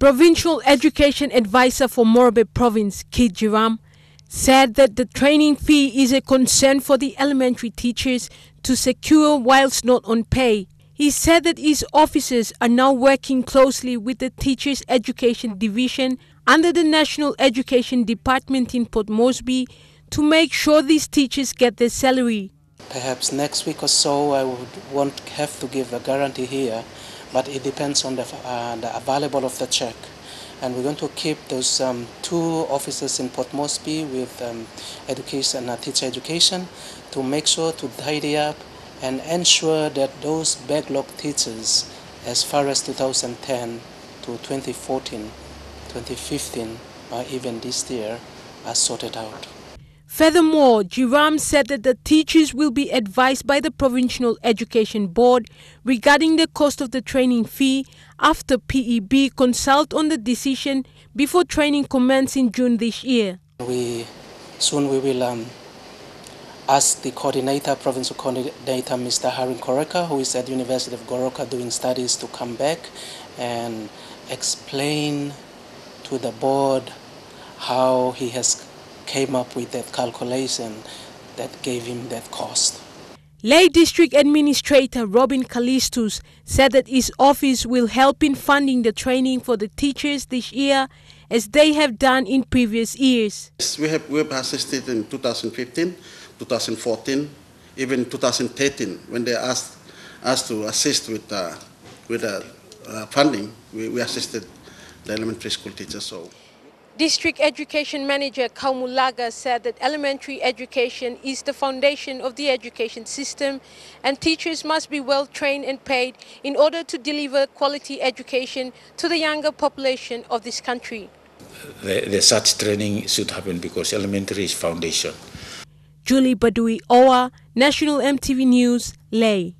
Provincial Education Advisor for Morobe Province, Keith Jiram, said that the training fee is a concern for the elementary teachers to secure whilst not on pay. He said that his officers are now working closely with the Teachers Education Division under the National Education Department in Port Moresby to make sure these teachers get their salary. Perhaps next week or so I would won't have to give a guarantee here, but it depends on the, uh, the available of the check. And we're going to keep those um, two offices in Port Moresby with um, education, uh, teacher education to make sure to tidy up and ensure that those backlog teachers as far as 2010 to 2014, 2015, or even this year are sorted out. Furthermore, Jiram said that the teachers will be advised by the Provincial Education Board regarding the cost of the training fee after PEB consult on the decision before training commences in June this year. We soon we will um, ask the coordinator, provincial coordinator, Mr. Harin Koreka, who is at the University of Goroka doing studies, to come back and explain to the board how he has came up with that calculation that gave him that cost. Lae District Administrator Robin Callistus said that his office will help in funding the training for the teachers this year as they have done in previous years. Yes, we have, we have assisted in 2015, 2014, even 2013 when they asked us to assist with, uh, with uh, uh, funding, we, we assisted the elementary school teachers. So. District Education Manager Kaumulaga said that elementary education is the foundation of the education system and teachers must be well trained and paid in order to deliver quality education to the younger population of this country. The, the such training should happen because elementary is foundation. Julie Badui Owa, National MTV News, Lae.